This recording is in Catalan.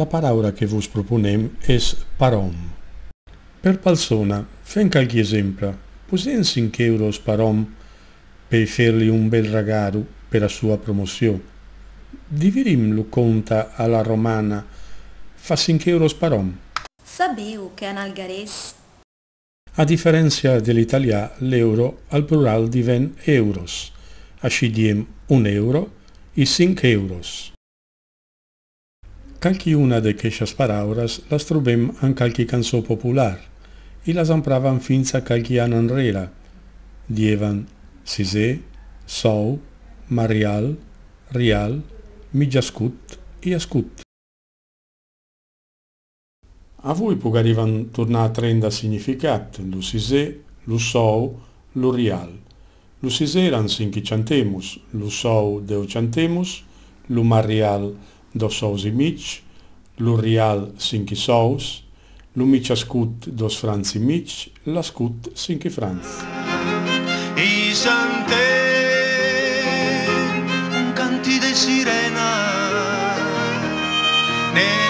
La paraula que vos proponem és parom. Per persona, fem qualche esempio. Posem 5 euros per hom per fer-li un bel regalo per a sua promoció. Dividim lo conta alla romana, fa 5 euros per hom. Sabeu que en algarès A diferència de l'italià, l'euro al plural diven euros. Així diem un euro i 5 euros. Qualquiuna d'aquestes paraules les trobem en qualque cançó popular i les empraven fins a qualque any enrere. Dieven sisè, sou, marial, rial, mig escut i escut. Avui puc arriben tornar a tren de significat, lo sisè, lo sou, lo rial. Lo sisè eren 5 centemus, lo sou 10 centemus, lo marial 2 sous i mig, lo rial 5 sous, lo mig escut 2 francs i mig, l'escut 5 francs. i sentè un canti de sirena nel